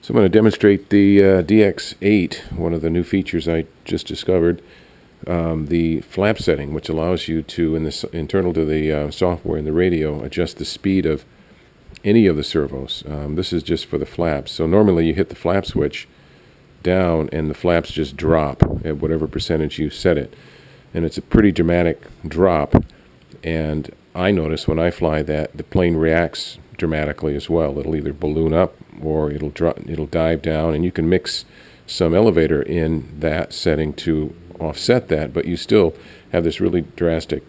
So I'm going to demonstrate the uh, DX8, one of the new features I just discovered, um, the flap setting, which allows you to, in this internal to the uh, software in the radio, adjust the speed of any of the servos. Um, this is just for the flaps. So normally you hit the flap switch down and the flaps just drop at whatever percentage you set it. And it's a pretty dramatic drop. And I notice when I fly that the plane reacts dramatically as well. It'll either balloon up or it'll drop, it'll dive down, and you can mix some elevator in that setting to offset that, but you still have this really drastic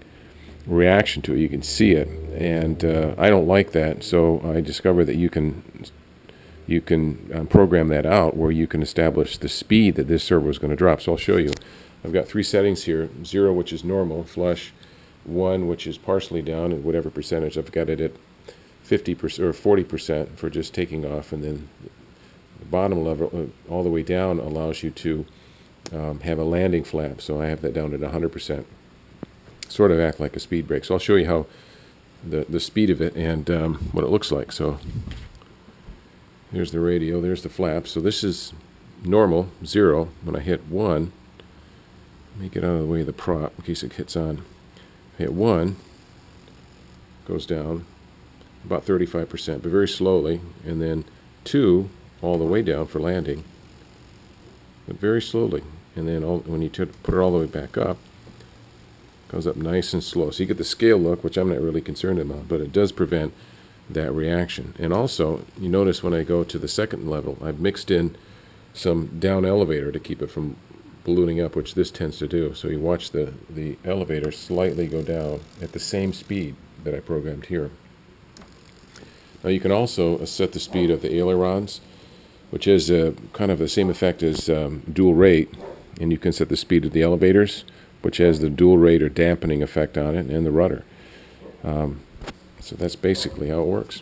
reaction to it. You can see it, and uh, I don't like that. So I discovered that you can you can um, program that out where you can establish the speed that this servo is going to drop. So I'll show you. I've got three settings here: zero, which is normal, flush, one, which is partially down, and whatever percentage. I've got it at 50% or 40% for just taking off, and then the bottom level, uh, all the way down, allows you to um, have a landing flap. So I have that down at 100%. Sort of act like a speed brake. So I'll show you how the, the speed of it and um, what it looks like. So here's the radio, there's the flap. So this is normal, zero. When I hit one, let me get out of the way of the prop in case it hits on. Hit one, goes down, about 35%, but very slowly, and then two all the way down for landing, but very slowly. And then all, when you put it all the way back up, goes up nice and slow. So you get the scale look, which I'm not really concerned about, but it does prevent that reaction. And also, you notice when I go to the second level, I've mixed in some down elevator to keep it from ballooning up, which this tends to do. So you watch the, the elevator slightly go down at the same speed that I programmed here. Now you can also set the speed of the ailerons, which is uh, kind of the same effect as um, dual rate, and you can set the speed of the elevators, which has the dual rate or dampening effect on it, and the rudder. Um, so that's basically how it works.